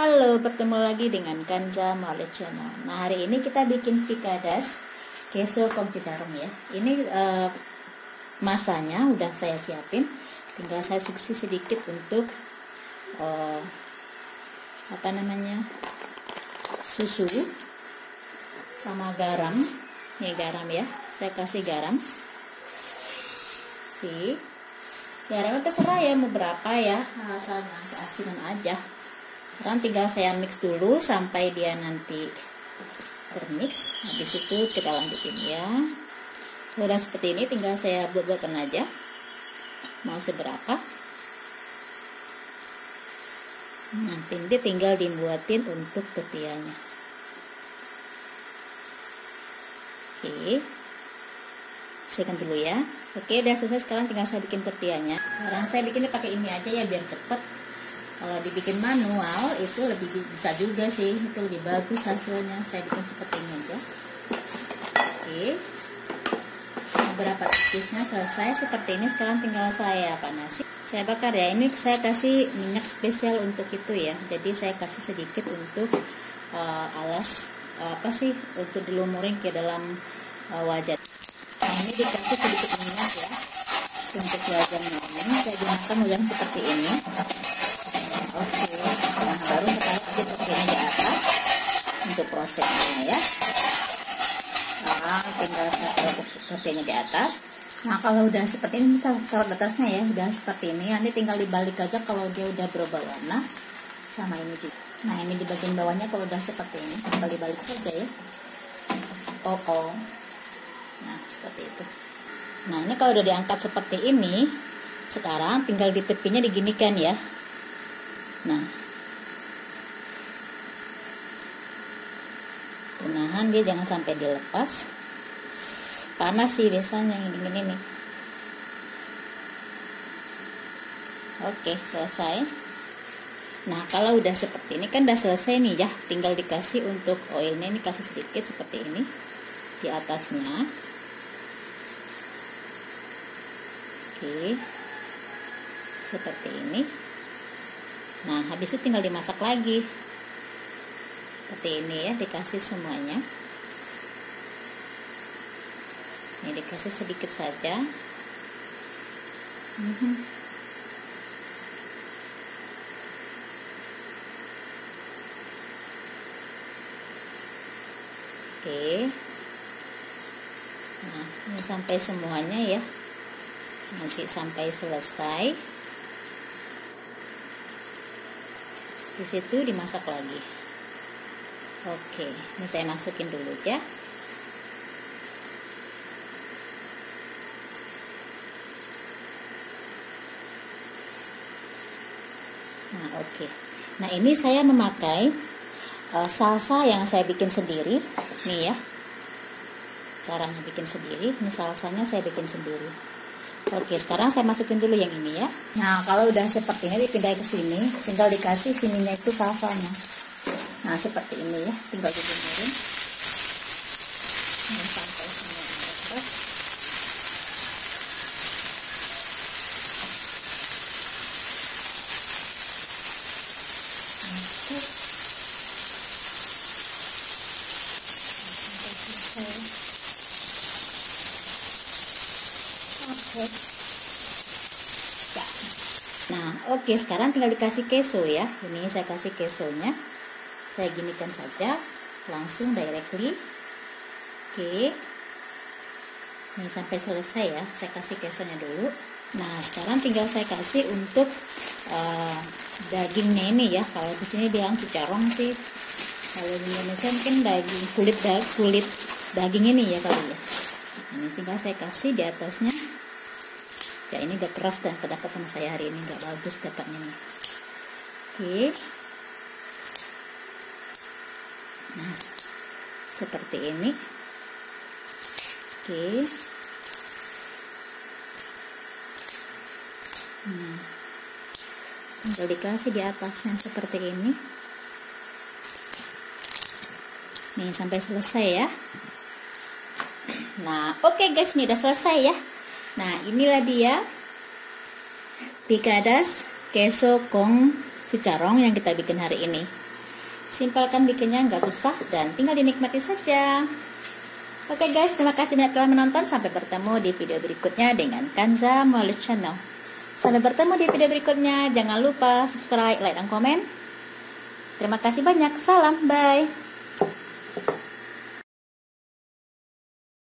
Halo, bertemu lagi dengan Kanza Knowledge Channel. Nah, hari ini kita bikin pikadas keso kong cicarong ya. Ini uh, masanya udah saya siapin, tinggal saya sisi sedikit untuk uh, apa namanya susu sama garam. Nih garam ya, saya kasih garam. Si garamnya terserah ya mau berapa ya, asalnya keasinan aja sekarang tinggal saya mix dulu sampai dia nanti termix. Habis itu kita lanjutin ya. Udah seperti ini tinggal saya buatkan aja. Mau seberapa? Nanti dia tinggal dibuatin untuk ketianya oke. Sekan dulu ya. Oke udah selesai. Sekarang tinggal saya bikin tortillanya sekarang saya bikinnya pakai ini aja ya biar cepet kalau dibikin manual itu lebih bisa juga sih. Itu lebih bagus hasilnya. Saya bikin seperti ini aja. Oke. Beberapa tipisnya selesai. Seperti ini. Sekarang tinggal saya panasi saya bakar ya. Ini saya kasih minyak spesial untuk itu ya. Jadi saya kasih sedikit untuk uh, alas uh, apa sih? Untuk dilumurin ke dalam uh, wajan. Nah ini dikasih sedikit minyak ya. Untuk wajannya ini. Saya gunakan yang seperti ini oke nah baru sekarang kita begini di atas. Untuk prosesnya ya. Nah tinggal tortillanya di atas. Nah kalau udah seperti ini kita taruh atasnya ya. Udah seperti ini nanti tinggal dibalik aja kalau dia udah berubah warna. Sama ini juga. Nah ini di bagian bawahnya kalau udah seperti ini tinggal dibalik saja ya. Oh. nah seperti itu. Nah ini kalau udah diangkat seperti ini sekarang tinggal di tepinya diginikan ya nah. Tunahan dia jangan sampai dilepas panas sih biasanya yang dingin ini. Oke selesai. Nah kalau udah seperti ini kan udah selesai nih ya. Tinggal dikasih untuk oilnya ini kasih sedikit seperti ini di atasnya. Oke. Seperti ini nah habis itu tinggal dimasak lagi. Seperti ini ya dikasih semuanya. Ini dikasih sedikit saja. Mhm. oke. Nah ini sampai semuanya ya. Nanti sampai selesai di situ dimasak lagi. Oke ini saya masukin dulu aja. Nah oke. Nah ini saya memakai uh, salsa yang saya bikin sendiri. Nih ya. Caranya bikin sendiri. Ini salsanya saya bikin sendiri Oke, sekarang saya masukin dulu yang ini ya. Nah, kalau udah seperti ini dipindah ke sini, tinggal dikasih sininya itu salsanya. Nah, seperti ini ya, tinggal dijumurin. Nah, sampai Ya. Nah, oke, okay, sekarang tinggal dikasih keso ya. Ini saya kasih kesonya. Saya ginikan saja, langsung directly. Oke. Okay. Ini sampai selesai ya. Saya kasih kesonya dulu. Nah, sekarang tinggal saya kasih untuk uh, dagingnya ini ya. Kalau di sini bilang cicarong sih. Kalau di Indonesia mungkin daging kulit da kulit daging ini ya kali ya. Ini tinggal saya kasih di atasnya ya ini gak keras dan terdapat sama saya hari ini. Gak bagus dapatnya nih. Oke. Nah seperti ini. Oke. Nah tinggal dikasih di atasnya seperti ini. Nih sampai selesai ya. Nah oke okay guys ini udah selesai ya Nah, inilah dia picadas keso kong cicarong yang kita bikin hari ini. Simpel kan bikinnya nggak susah dan tinggal dinikmati saja. Oke guys, terima kasih banyak telah menonton. Sampai bertemu di video berikutnya dengan Kanza Melalui Channel. Sampai bertemu di video berikutnya. Jangan lupa subscribe, like, dan komen. Terima kasih banyak. Salam, bye.